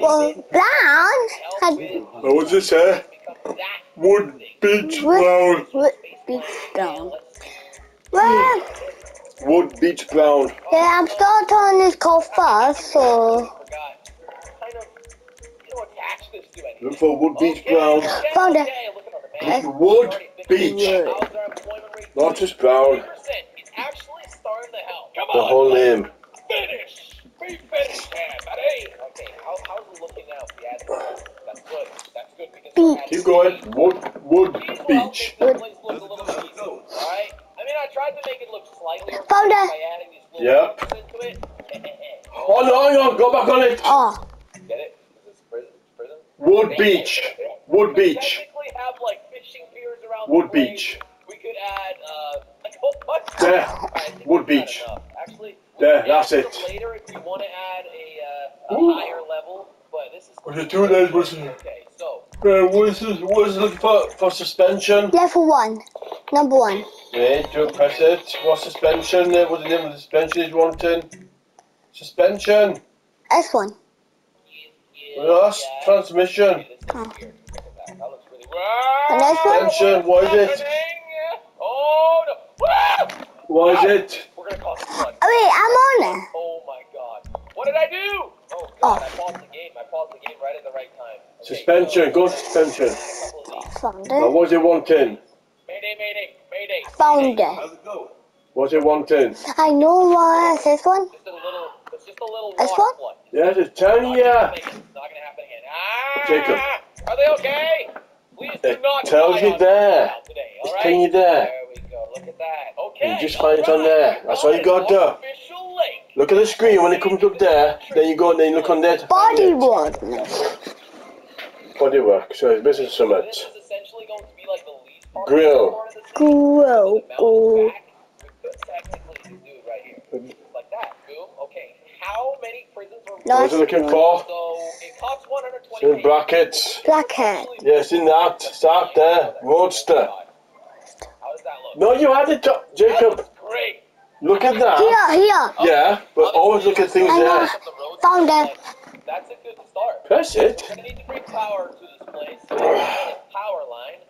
Well, brown had What was it say? Wood beach brown. wood beach brown. Well, Wood beach brown. yeah, I'm starting on this call first, so Look for wood beach brown. found it. Look for wood beach. Not just brown. It's actually starting to help. Come The whole name. finish. Be finished, to make it look slightly organic Found it. by adding these little Yep. into it. Oh no, hang on, go back on it. Oh, Get it? Is this prison? Prison? Wood beach. Wood beach. have like fishing piers around Wood beach. We could add uh like a whole bunch. There. I Wood beach. Actually, There, that's it. Later, if we want to add a, uh, a higher level, but this is. Was it two days, was it? Okay, so Uh, what is this? What is it looking for? For suspension? level one, number one. Yeah, don't press it. What suspension? Uh, What's the name of the suspension he's wanting? Suspension. S one. yeah, Yes, transmission. Okay, this Oh. looks weird. Look at that. That looks really. And this one? Suspension, what is it? Oh no! Wow! What is it? We're gonna cause flood. Oh, wait, I'm on it. Suspension. so- Go suspension. couple of these. Found Now, it. what's it wanting? Mayday, mayday, mayday. Found mayday. it. How's it go? What's it wanting? I know what is this one. Just a little, it's just a little This water one? flood. Yes, it's telling Not you. gonna happen. It's not gonna happen again. Ah! Jacob. Are they okay? Please do It not tells you on there. me Today, It's alright? telling you there. There we go. Look at that. Okay. You just find it on there. That's all you got to do. Look at the screen when it comes up there. Then you go and then you look on there. to find Body it. one. Body work. So it's business This summit. is essentially going to be like the least part Grill. part of the city. Grill. The mountain's back. We could technically do it right here. Like that. Boom. Okay. How many prisons are No. What are you looking for? So it costs 120 It's in pages. brackets. Blackhead. Yes, in that. Start there. Roadster. How does that look? No, you had it, Jo- Jacob. great. Look at that. Here, here. Oh, yeah, but always look at things I know. there. Found it. That's a good start. Press it. We're gonna need to bring power to this place. power line.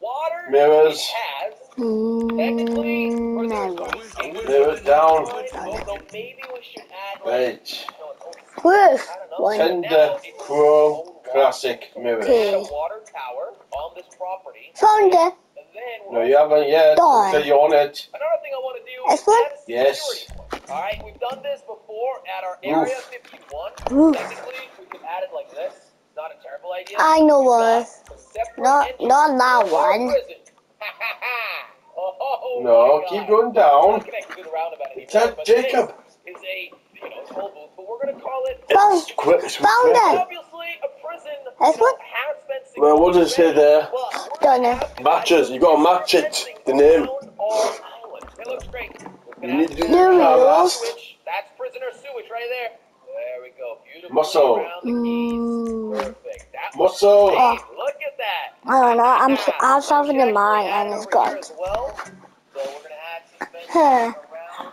Water. Mirrors. It has. Technically, prisoners never. don't use Mirrors down. Although maybe we should add like, Right. no, Proof. I don't know. One. Tender Now Chrome water. Classic So mirror. we add a water tower on this property, Found it. No, you haven't yet. Done. Until you're on it. Another thing I want to do is one? Yes. All right, we've done this before at our area 51. Roof. Technically, we could add it like this. Not a terrible idea. I know We've got uh, what. a separate Not- not that one. oh, No, keep God. going down. not connected to the roundabout anymore, Tell but Jacob. Is a you know toll booth, but we're gonna call it. Found, It's Found it. Obviously, a prison. This you know, one? has been Well, what does it say there? but we're Don't know. Matches. You gotta match it. The name. around our. It looks great. You gonna need to do have the There car we go. last. sewage. That's prisoner sewage right there. There we go. Beautiful. Muscle. Around the keys. Mm. Perfect. Muscle. great. Oh. Look at that. I don't know. I'm Now, I'm solving we the mine and add it's over good. Well, so we're gonna add suspension Huh. around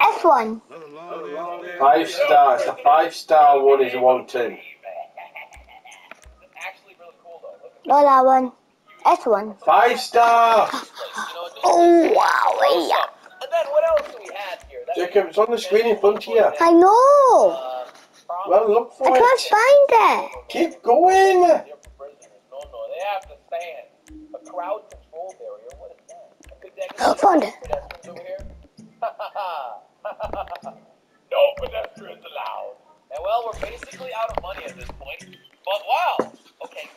F one. Five stars. The five star one is wanting. It's actually really cool though. Look at No, that one. S one. Five star. this place. You know, it's Oh wow, yeah. up. And then what else do we have here? Jacob, it's on the screen in front of you. I know. Well, look I for can't find it. Keep going. Here for prisoners. No, no, they have to stand. A crowd control barrier. What is that? I think that found it. pedestrians over here. no pedestrians allowed. And well, we're basically out of money at this point. But wow. Okay.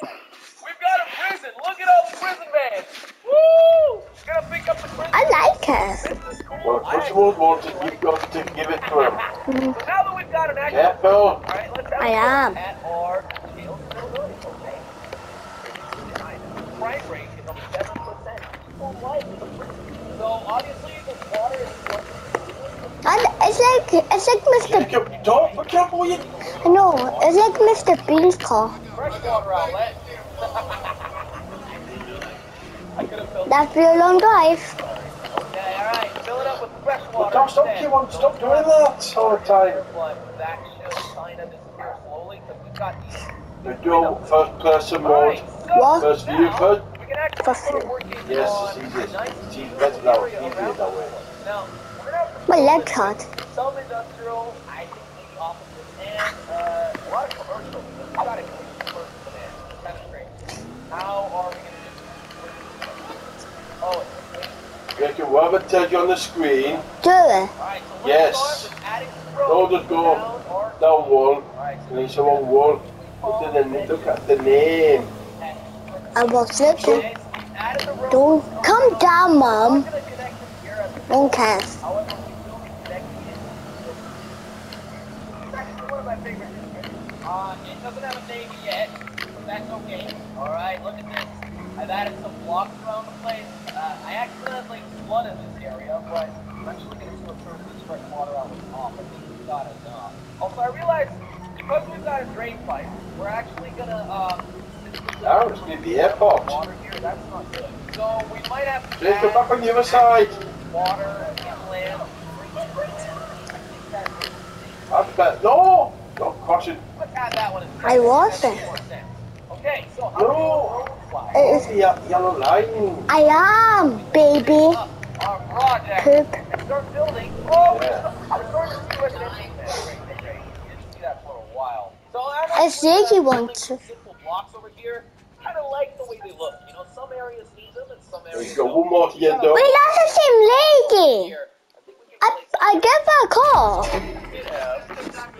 We've got a prison. Look at all the prison vans. Woo! Gonna pick up the prison. I like it. Cool. Well, I first of all, wanted, you've got to give it to him. So now that we've got an actual Careful. All right, let's have I a look am. at our jails in Okay. Crime rate is only seven percent. People like it. So obviously the water is And it's like it's like Mr. Jacob, don't be careful. You. I know. It's like Mr. Bean's car. freshwater outlet. I could. That's real long drive. Okay, all right. Fill it up with fresh Well, don't stop. instead. You want to stop doing that all the time. But that should kind of disappear slowly because we've got these. We do first person mode. What? First view now first. We can actually First view. Yes, on it's easy. It's easy. Better that way. area Easier that way. place. Now, we're gonna have to My build leg's this Some industrial, I think maybe offices, and uh, a lot of commercial. because We've got a huge commercial demand. It's kind of strange. How are we gonna do this? Oh, it's You can whatever tells you on the screen. Do it. Alright, so let's Yes. start with adding some No, just go down our- wall. Alright, so And then someone wall. Look at the, look at the name. I was looking. Okay, so we've added the roads. Don't come down, We're mom. gonna connect them here at the Don't cast. However, we will be connecting it. It's actually one of my favorite districts. Uh, it doesn't have a name yet, but that's okay. Alright, look at this. I've added some blocks around the place. Uh, I accidentally flooded this area, but I'm actually going to do a sort of strike water out the top. I think we've got enough. Also, I realized because we've got a drain pipe, we're actually going to, um, Now it's near the airport. water here. That's not good. So we might have to Jake, go add back on the other side. water inland. I bet. No! Don't caution. Let's add that one. I wasn't. That makes more sense. Okay, so how No. road fly? It is. The yellow line. I am, baby. Up Our project. Poop. And start building. Oh, that a while. I'm It's Ziggy actually, uh, wants to. some simple blocks over here. Kind of like the way they look. You know, some areas need them and some areas We've got one more to get done. Wait, that's the same lady. I think we I, place I gave her a call.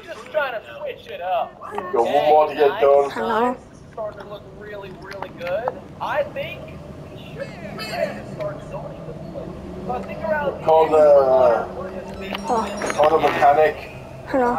Just trying to switch it up. We've got one more to get done. Hello. Starting to look really, really good. I think we should be ready to start zoning this place. So I Call the- we're just basically Oh. Call the mechanic. Hello.